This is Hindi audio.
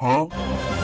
हाँ